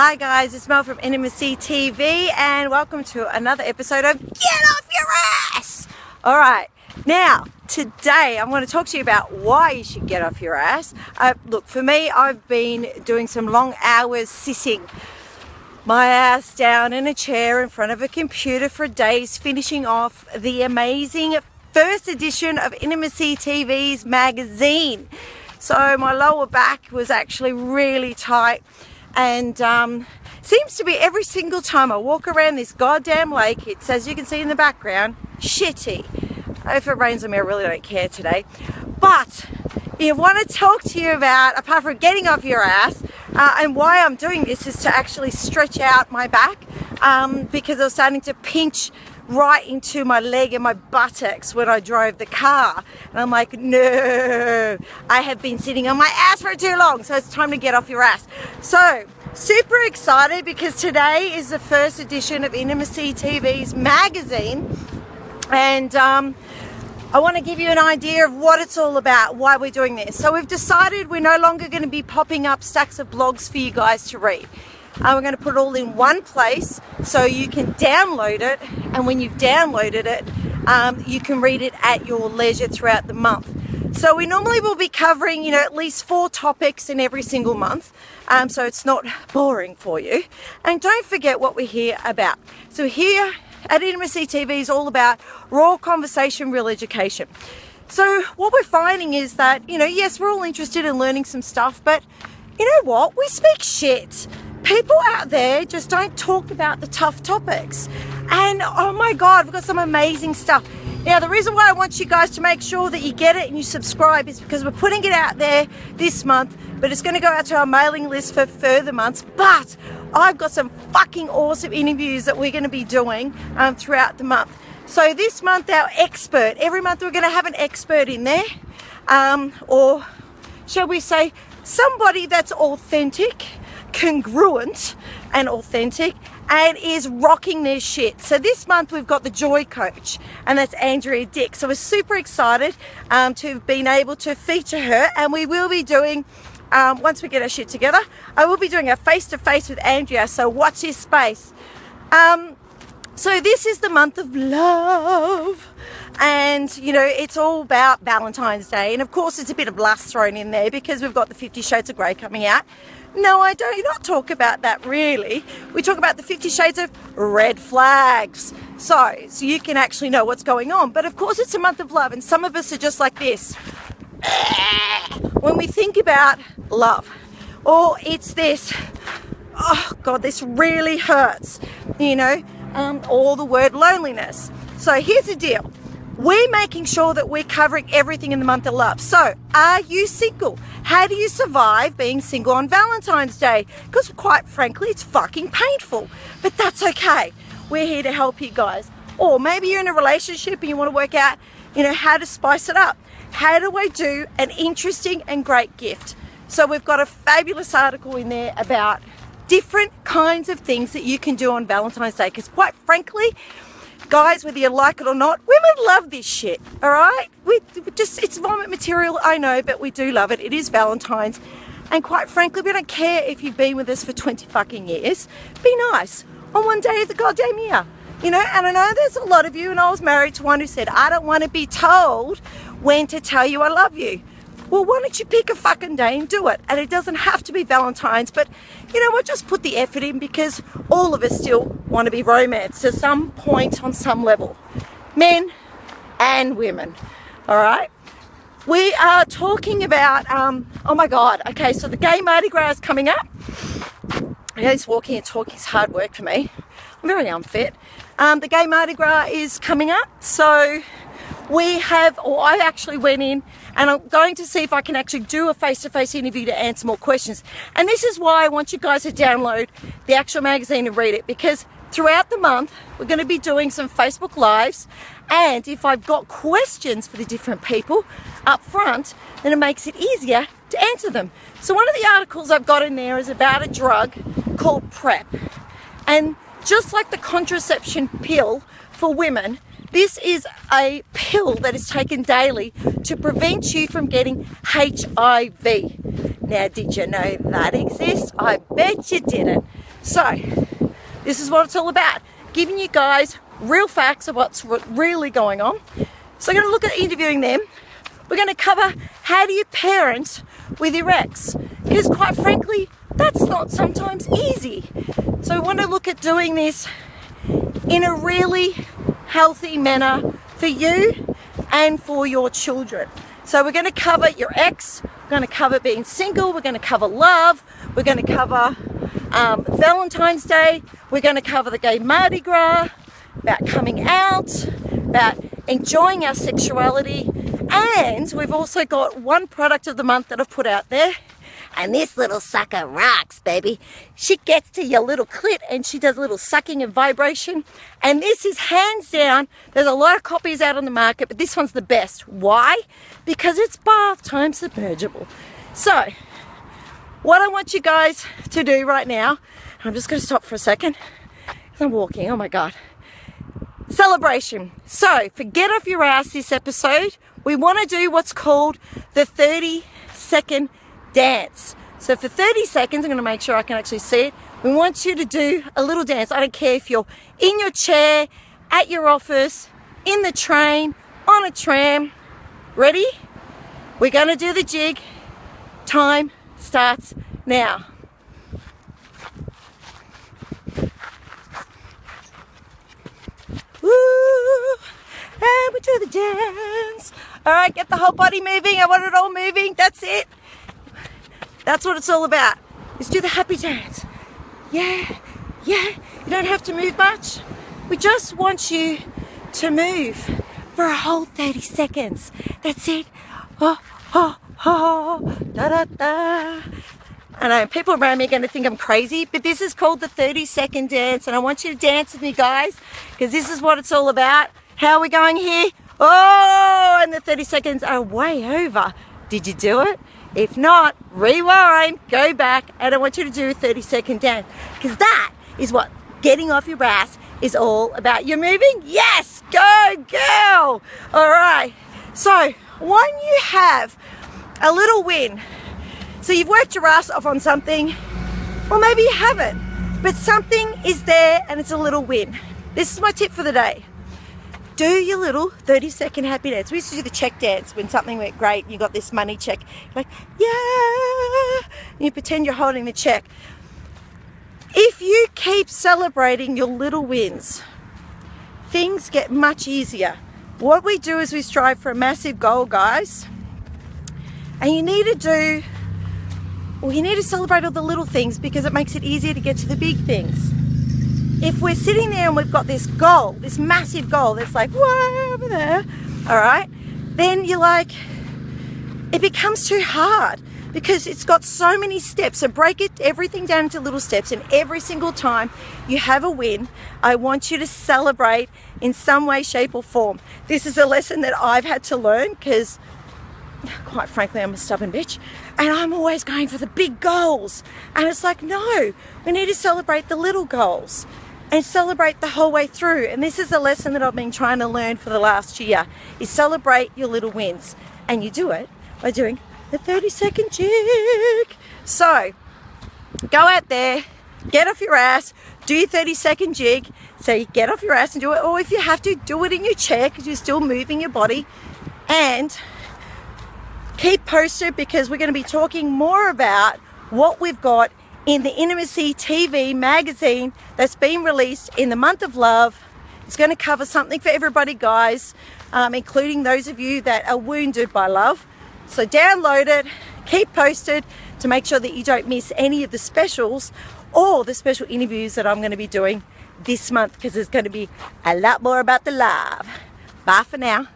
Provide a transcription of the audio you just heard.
Hi guys, it's Mel from Intimacy TV and welcome to another episode of Get Off Your Ass! Alright, now today I'm going to talk to you about why you should get off your ass. Uh, look, for me, I've been doing some long hours sitting my ass down in a chair in front of a computer for days, finishing off the amazing first edition of Intimacy TV's magazine. So my lower back was actually really tight and um, seems to be every single time I walk around this goddamn lake, it's as you can see in the background, shitty. If it rains on me, I really don't care today. But if I want to talk to you about, apart from getting off your ass, uh, and why I'm doing this is to actually stretch out my back um, because I was starting to pinch right into my leg and my buttocks when I drove the car. And I'm like, no, I have been sitting on my ass for too long. So it's time to get off your ass. So super excited because today is the first edition of Intimacy TV's magazine. And um, I want to give you an idea of what it's all about, why we're doing this. So we've decided we're no longer going to be popping up stacks of blogs for you guys to read. Uh, we're going to put it all in one place so you can download it and when you've downloaded it um, you can read it at your leisure throughout the month. So we normally will be covering you know at least four topics in every single month um, so it's not boring for you. And don't forget what we're here about. So here at intimacy tv is all about raw conversation real education. So what we're finding is that you know yes we're all interested in learning some stuff but you know what? We speak shit people out there just don't talk about the tough topics. And oh my God, we've got some amazing stuff. Now, the reason why I want you guys to make sure that you get it and you subscribe is because we're putting it out there this month, but it's going to go out to our mailing list for further months. But I've got some fucking awesome interviews that we're going to be doing um, throughout the month. So this month, our expert, every month we're going to have an expert in there, um, or shall we say, somebody that's authentic congruent and authentic and is rocking their shit. So this month we've got the Joy Coach, and that's Andrea Dick. So we're super excited um, to have been able to feature her, and we will be doing. Um, once we get our shit together, I will be doing a face to face with Andrea. So watch this space. Um, so this is the month of love. And, you know, it's all about Valentine's Day. And of course, it's a bit of lust thrown in there because we've got the Fifty Shades of Grey coming out. No, I do not talk about that really. We talk about the Fifty Shades of Red Flags. So, so you can actually know what's going on. But of course, it's a month of love, and some of us are just like this. When we think about love, or it's this, oh God, this really hurts, you know, um, or the word loneliness. So here's the deal we're making sure that we're covering everything in the month of love. So, are you single? How do you survive being single on Valentine's Day? Because, quite frankly, it's fucking painful. But that's okay. We're here to help you guys. Or maybe you're in a relationship and you want to work out, you know, how to spice it up. How do I do an interesting and great gift? So, we've got a fabulous article in there about different kinds of things that you can do on Valentine's Day. Because, quite frankly, guys, whether you like it or not, women love this shit, all right? We just, it's vomit material, I know, but we do love it. It is Valentine's. And quite frankly, we don't care if you've been with us for 20 fucking years. Be nice on one day of the goddamn year. You know, and I know there's a lot of you, and I was married to one who said, I don't want to be told when to tell you I love you. Well, why don't you pick a fucking day and do it? And it doesn't have to be Valentine's, but you know what? Just put the effort in because all of us still want to be romanced at some point on some level. Men and women. All right? We are talking about, um, oh my God, okay, so the gay Mardi Gras is coming up. Yeah, this walking and talking is hard work for me. I'm very unfit. Um, the gay Mardi Gras is coming up, so we have, or I actually went in and I'm going to see if I can actually do a face to face interview to answer more questions. And this is why I want you guys to download the actual magazine and read it because throughout the month we're going to be doing some Facebook Lives. And if I've got questions for the different people up front, then it makes it easier to answer them. So, one of the articles I've got in there is about a drug called PrEP. And just like the contraception pill for women, this is a pill that is taken daily to prevent you from getting HIV. Now, did you know that exists? I bet you didn't. So, this is what it's all about giving you guys real facts of what's really going on. So, I'm going to look at interviewing them. We're going to cover how do you parent with your ex? Because, quite frankly, that's not sometimes easy. So, I want to look at doing this in a really healthy manner for you and for your children. So we're going to cover your ex, we're going to cover being single, we're going to cover love, we're going to cover um, Valentine's Day, we're going to cover the gay Mardi Gras, about coming out, about enjoying our sexuality, and we've also got one product of the month that I've put out there and this little sucker rocks, baby. She gets to your little clit and she does a little sucking and vibration. And this is hands down, there's a lot of copies out on the market, but this one's the best. Why? Because it's bath time submergible. So, what I want you guys to do right now, I'm just going to stop for a second. I'm walking, oh my God. Celebration. So, forget Off Your Ass this episode, we want to do what's called the 30 second dance. So for 30 seconds, I'm going to make sure I can actually see it. We want you to do a little dance. I don't care if you're in your chair, at your office, in the train, on a tram. Ready? We're going to do the jig. Time starts now. Woo! And we do the dance. All right, get the whole body moving. I want it all moving. That's it. That's what it's all about. Is do the happy dance. Yeah, yeah. You don't have to move much. We just want you to move for a whole 30 seconds. That's it. Oh, oh, oh, da da da. I know people around me are going to think I'm crazy, but this is called the 30 second dance, and I want you to dance with me, guys, because this is what it's all about. How are we going here? Oh, and the 30 seconds are way over. Did you do it? If not, rewind, go back, and I want you to do a 30 second dance. Because that is what getting off your ass is all about. You're moving? Yes, go girl. All right. So when you have a little win, so you've worked your ass off on something, or maybe you haven't, but something is there and it's a little win. This is my tip for the day do your little 30 second happy dance. We used to do the check dance when something went great you got this money check. Like, yeah, you pretend you're holding the check. If you keep celebrating your little wins, things get much easier. What we do is we strive for a massive goal, guys. And you need to do, well, you need to celebrate all the little things because it makes it easier to get to the big things if we're sitting there and we've got this goal, this massive goal that's like way over there, all right, then you're like, it becomes too hard because it's got so many steps. So break it everything down into little steps, and every single time you have a win, I want you to celebrate in some way, shape, or form. This is a lesson that I've had to learn because, quite frankly, I'm a stubborn bitch, and I'm always going for the big goals. And it's like, no, we need to celebrate the little goals and celebrate the whole way through. And this is a lesson that I've been trying to learn for the last year is celebrate your little wins. And you do it by doing the 30 second jig. So go out there, get off your ass, do your 30 second jig. So you get off your ass and do it. Or if you have to, do it in your chair because you're still moving your body. And keep posted because we're going to be talking more about what we've got in the Intimacy TV magazine that's been released in the month of love. It's going to cover something for everybody, guys, um, including those of you that are wounded by love. So download it, keep posted to make sure that you don't miss any of the specials or the special interviews that I'm going to be doing this month because there's going to be a lot more about the love. Bye for now.